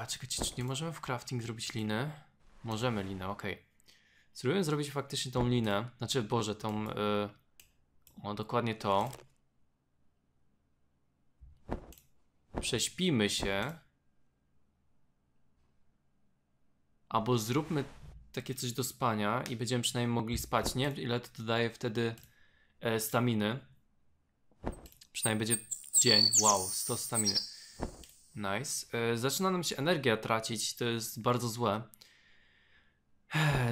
A, czekajcie, czy nie możemy w crafting zrobić liny? Możemy linę, ok. Spróbujemy zrobić faktycznie tą linę. Znaczy, Boże, tą... Yy... O, dokładnie to. Prześpimy się. Albo zróbmy takie coś do spania i będziemy przynajmniej mogli spać. Nie wiem, ile to dodaje wtedy e, staminy. Przynajmniej będzie dzień. Wow, 100 staminy. Nice. E, zaczyna nam się energia tracić, to jest bardzo złe.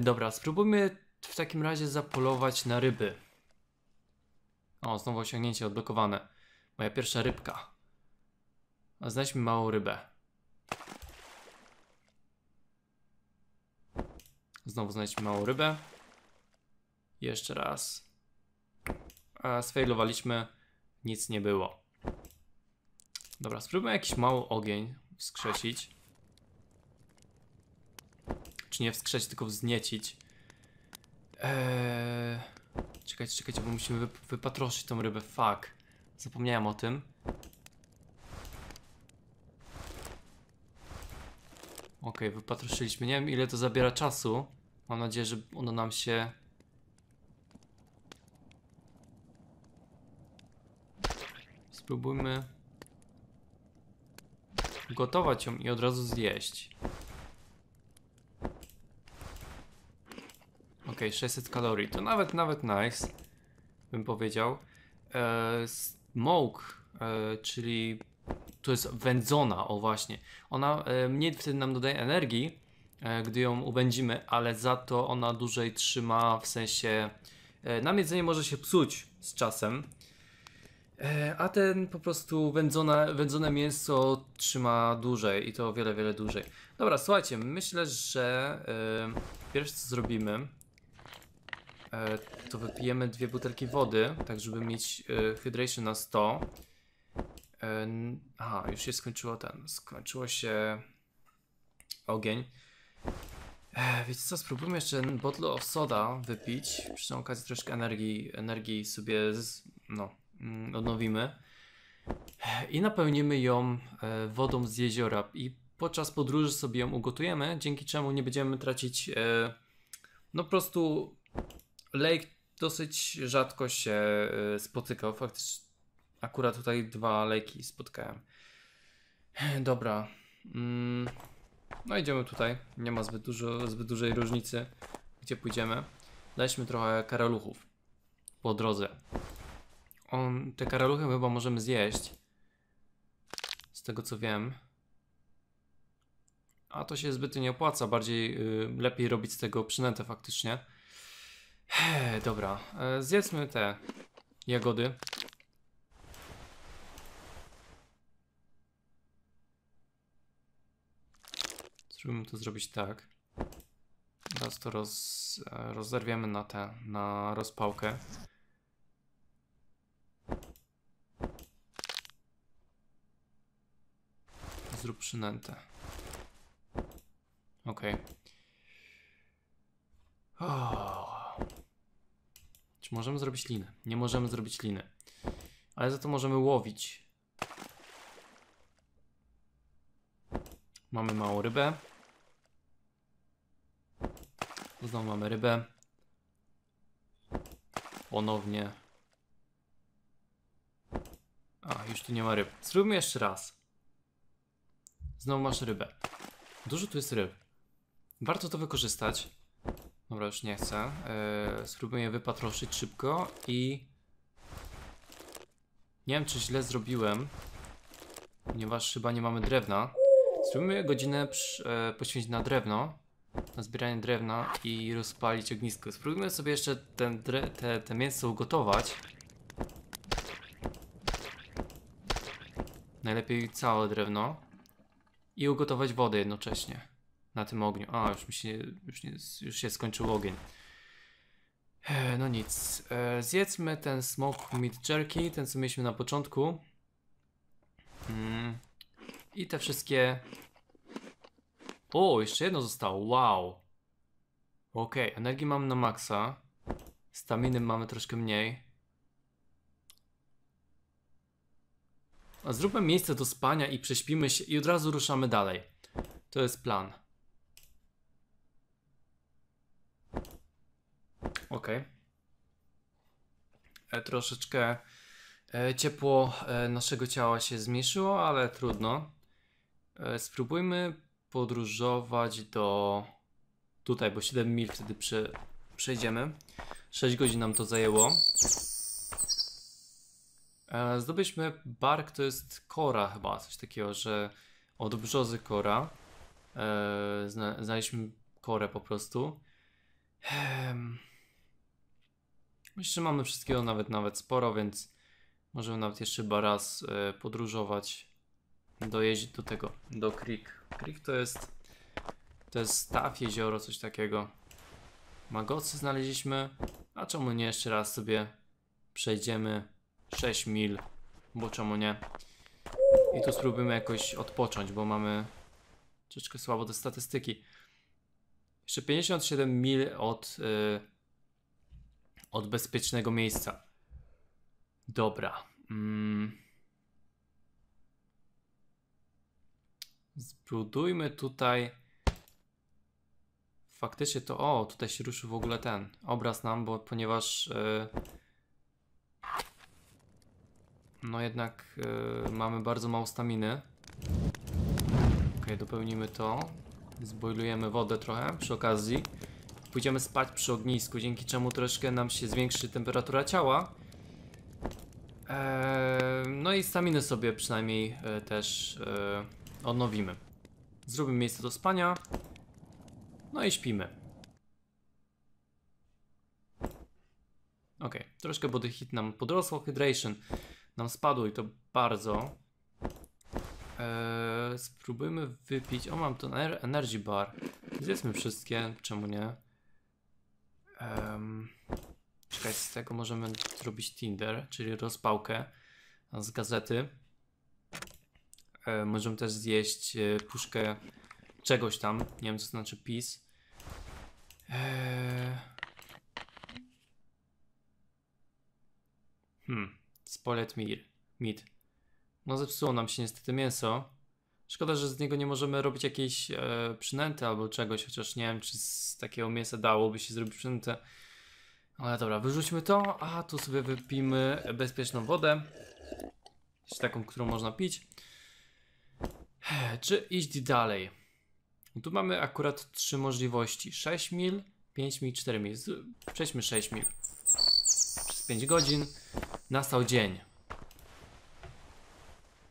Dobra, spróbujmy w takim razie zapolować na ryby. O, znowu osiągnięcie odblokowane. Moja pierwsza rybka. A znajdźmy małą rybę. Znowu znajdźmy małą rybę. Jeszcze raz. A sfailowaliśmy. Nic nie było. Dobra, spróbujmy jakiś mały ogień wskrzesić. Czy nie wskrzesić, tylko wzniecić. Eee... Czekajcie, czekajcie, bo musimy wyp wypatroszyć tą rybę. Fuck. Zapomniałem o tym. Ok, wypatroszyliśmy. Nie wiem ile to zabiera czasu. Mam nadzieję, że ono nam się... Spróbujmy gotować ją i od razu zjeść. Ok, 600 kalorii. To nawet, nawet nice. Bym powiedział. E, smoke, e, czyli to jest wędzona, o właśnie. Ona e, mniej wtedy nam dodaje energii, e, gdy ją ubędzimy, ale za to ona dłużej trzyma, w sensie e, nam jedzenie może się psuć z czasem, a ten po prostu wędzone, wędzone mięso trzyma dłużej i to o wiele, wiele dłużej. Dobra, słuchajcie, myślę, że e, pierwsze co zrobimy, e, to wypijemy dwie butelki wody, tak żeby mieć e, hydration na 100. E, n- Aha, już się skończyło ten. Skończyło się ogień. E, wiecie co, spróbujmy jeszcze bottle of soda wypić. Przy okazji troszkę energii, energii sobie z, no, odnowimy. E, I napełnimy ją e, wodą z jeziora. I podczas podróży sobie ją ugotujemy, dzięki czemu nie będziemy tracić. E, no po prostu lake dosyć rzadko się e, spotykał. Faktycznie akurat tutaj dwa lejki spotkałem. Dobra. Mm. No idziemy tutaj. Nie ma zbyt, dużo, zbyt dużej różnicy, gdzie pójdziemy. Daliśmy trochę karaluchów po drodze. On, te karaluchy chyba możemy zjeść. Z tego co wiem. A to się zbyt nie opłaca. Bardziej y, lepiej robić z tego przynętę faktycznie. Dobra, e, zjedzmy te jagody. Spróbujmy to zrobić tak. Teraz to roz, e, rozerwiemy na tę, na rozpałkę. Zrób przynętę. Ok. Czy możemy zrobić linę? Nie możemy zrobić liny. Ale za to możemy łowić. Mamy małą rybę. Znowu mamy rybę. Ponownie. A, już tu nie ma ryb. Spróbujmy jeszcze raz. Znowu masz rybę. Dużo tu jest ryb. Warto to wykorzystać. Dobra, już nie chcę. Eee, spróbuję je wypatroszyć szybko i... Nie wiem, czy źle zrobiłem, ponieważ chyba nie mamy drewna. Spróbujmy godzinę przy, e, poświęcić na drewno, na zbieranie drewna i rozpalić ognisko. Spróbujmy sobie jeszcze ten te, te mięso ugotować. Najlepiej całe drewno. I ugotować wodę jednocześnie na tym ogniu. A, już mi się, już, nie, już się skończył ogień. E, No nic. E, Zjedzmy ten smoke meat jerky, ten co mieliśmy na początku. Mm. I te wszystkie... O, jeszcze jedno zostało. Wow. Okej, energii mam na maksa. Staminy mamy troszkę mniej. Zróbmy miejsce do spania i prześpimy się i od razu ruszamy dalej. To jest plan. Ok. E, troszeczkę e, ciepło e, naszego ciała się zmniejszyło, ale trudno. E, spróbujmy podróżować do tutaj, bo 7 mil wtedy prze, przejdziemy. 6 godzin nam to zajęło. E, zdobyliśmy bark, to jest kora chyba, coś takiego, że od brzozy kora. E, zna, znaleźliśmy korę po prostu. Ehm. Myślę, że mamy wszystkiego nawet nawet sporo, więc możemy nawet jeszcze chyba raz e, podróżować, dojeździć do tego, do Creek. Creek to jest to jest staw, jezioro, coś takiego. Magocy znaleźliśmy, a czemu nie jeszcze raz sobie przejdziemy 6 mil, bo czemu nie? I tu spróbujemy jakoś odpocząć, bo mamy troszeczkę słabo te statystyki. Jeszcze 57 mil od, yy, od bezpiecznego miejsca. Dobra. Mm. Zbudujmy tutaj. Faktycznie to. O, tutaj się ruszył w ogóle ten obraz nam, bo ponieważ. Yy, no jednak yy, mamy bardzo mało staminy. Ok, dopełnimy to. Zbojlujemy wodę trochę przy okazji. Pójdziemy spać przy ognisku, dzięki czemu troszkę nam się zwiększy temperatura ciała. Eee, no i staminy sobie przynajmniej e, też e, odnowimy. Zrobimy miejsce do spania. No i śpimy. Ok, troszkę body hit nam podrosło, hydration nam spadło i to bardzo. Eee, spróbujmy wypić. O, mam ten ener- energy bar. Zjedzmy wszystkie, czemu nie? Um, czekaj, z tego możemy zrobić Tinder, czyli rozpałkę z gazety. E, możemy też zjeść e, puszkę czegoś tam. Nie wiem, co znaczy PiS. Eee... Hmm, spolet mir, meat. No zepsuło nam się niestety mięso. Szkoda, że z niego nie możemy robić jakiejś e, przynęty albo czegoś, chociaż nie wiem, czy z takiego mięsa dałoby się zrobić przynętę. Ale dobra, wyrzućmy to, a tu sobie wypijmy bezpieczną wodę. Jeszcze taką, którą można pić. Czy iść dalej? Tu mamy akurat trzy możliwości. 6 mil, 5 mil, 4 mil. Przejdźmy 6 mil. Przez 5 godzin nastał dzień.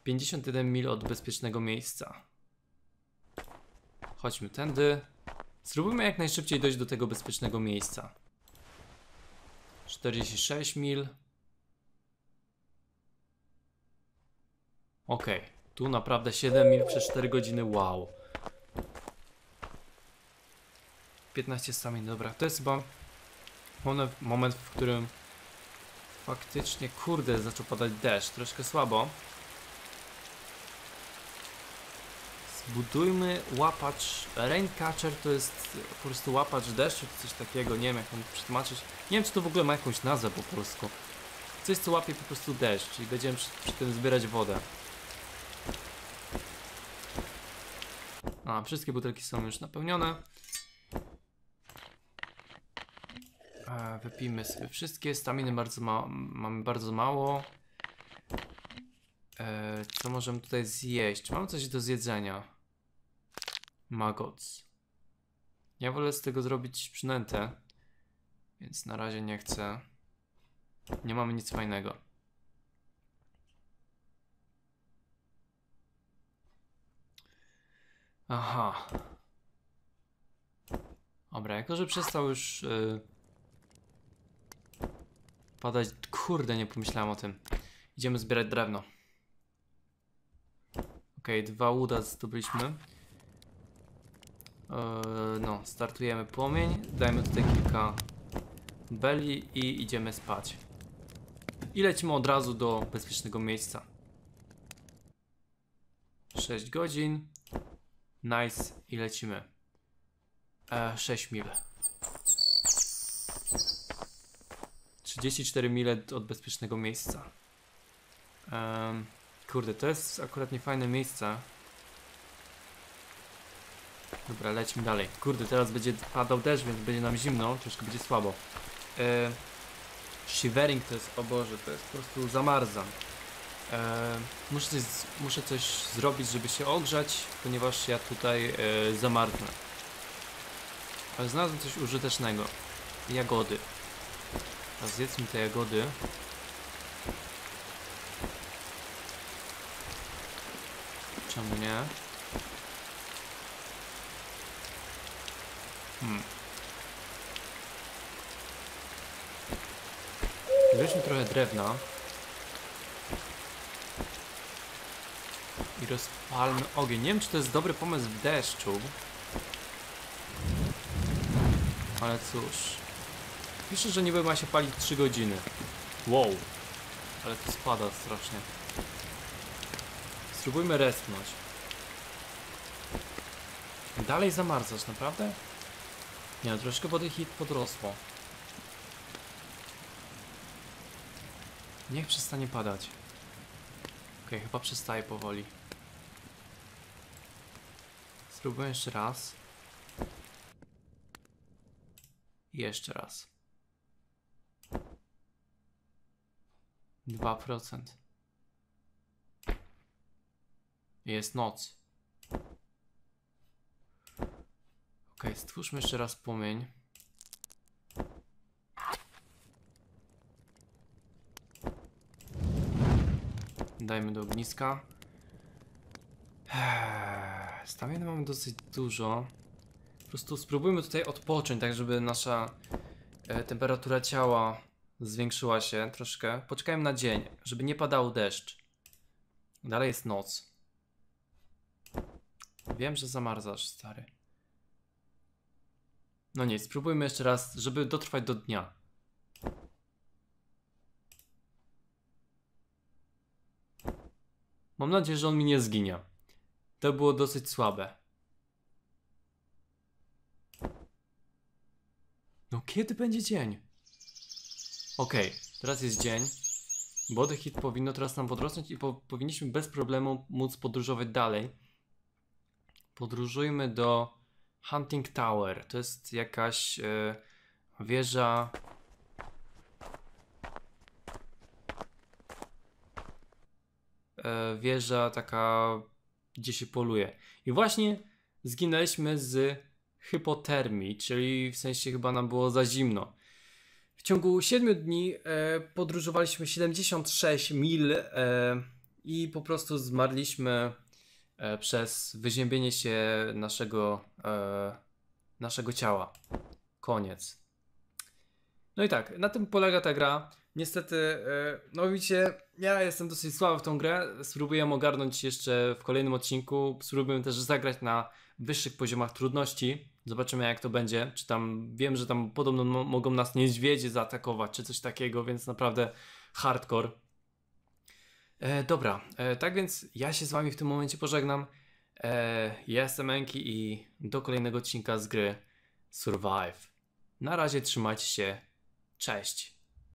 51 mil od bezpiecznego miejsca. Chodźmy tędy. Spróbujmy jak najszybciej dojść do tego bezpiecznego miejsca. 46 mil. Ok, tu naprawdę 7 mil przez 4 godziny. Wow. 15 stamin, dobra. To jest chyba moment, w którym faktycznie, kurde, zaczął padać deszcz. Troszkę słabo. Zbudujmy łapacz. Raincatcher to jest po prostu łapacz deszczu, coś takiego. Nie wiem, jak on przetłumaczyć. Nie wiem, czy to w ogóle ma jakąś nazwę po polsku. Coś, co łapie po prostu deszcz, czyli będziemy przy, przy tym zbierać wodę. A, wszystkie butelki są już napełnione. Wypijmy sobie wszystkie. Staminy bardzo ma mamy bardzo mało. E, co możemy tutaj zjeść? Mamy coś do zjedzenia? Magoc. Ja wolę z tego zrobić przynętę, więc na razie nie chcę. Nie mamy nic fajnego. Aha. Dobra, jako że przestał już yy, padać. Kurde, nie pomyślałem o tym. Idziemy zbierać drewno. Okej, okay, dwa uda zdobyliśmy. Yy, no, startujemy płomień, dajmy tutaj kilka beli i idziemy spać. I lecimy od razu do bezpiecznego miejsca. 6 godzin. Nice. I lecimy. E, 6 mil. 34 mile od bezpiecznego miejsca. Um, kurde, to jest akurat niefajne miejsce. Dobra, lećmy dalej. Kurde, teraz będzie padał deszcz, więc będzie nam zimno, troszkę będzie słabo. Shivering to jest, o Boże, to jest po prostu zamarzam. Muszę, coś, muszę coś zrobić, żeby się ogrzać, ponieważ ja tutaj e, zamarznę. Ale znalazłem coś użytecznego. Jagody. Zjedzmy te jagody. Czemu nie? Hmm. Weźmy trochę drewna. I rozpalmy ogień. Nie wiem, czy to jest dobry pomysł w deszczu. Ale cóż. Pisze, że niby ma się palić 3 godziny. Wow. Ale to spada strasznie. Spróbujmy restnąć. Dalej zamarzasz, naprawdę? Nie, no, troszkę wody hit podrosło. Niech przestanie padać. Okej, chyba przestaje powoli. Spróbuję jeszcze raz. I jeszcze raz. 2%. Jest noc. Okej, stwórzmy jeszcze raz płomień. Dajmy do ogniska. Eee, Staminy mamy dosyć dużo. Po prostu spróbujmy tutaj odpocząć, tak żeby nasza e, temperatura ciała zwiększyła się troszkę. Poczekajmy na dzień, żeby nie padał deszcz. Dalej jest noc. Wiem, że zamarzasz, stary. No nic, spróbujmy jeszcze raz, żeby dotrwać do dnia. Mam nadzieję, że on mi nie zginie. To było dosyć słabe. No kiedy będzie dzień? Okej, teraz jest dzień. Body hit powinno teraz nam podrosnąć i po powinniśmy bez problemu móc podróżować dalej. Podróżujmy do Hunting Tower. To jest jakaś e, wieża. E, wieża taka, gdzie się poluje. I właśnie zginęliśmy z hypotermii, czyli w sensie chyba nam było za zimno. Ciągu 7 dni e, podróżowaliśmy 76 mil e, i po prostu zmarliśmy e, przez wyziębienie się naszego, e, naszego ciała. Koniec. No i tak, na tym polega ta gra. Niestety, e, no widzicie, ja jestem dosyć słaby w tą grę. Spróbuję ogarnąć jeszcze w kolejnym odcinku. Spróbuję też zagrać na wyższych poziomach trudności. Zobaczymy jak to będzie. Czy tam wiem, że tam podobno mo- mogą nas niedźwiedzie zaatakować, czy coś takiego, więc naprawdę hardcore. E, dobra, e, tak więc ja się z wami w tym momencie pożegnam. E, ja jestem Enki i do kolejnego odcinka z gry Survive. Na razie trzymajcie się. Cześć.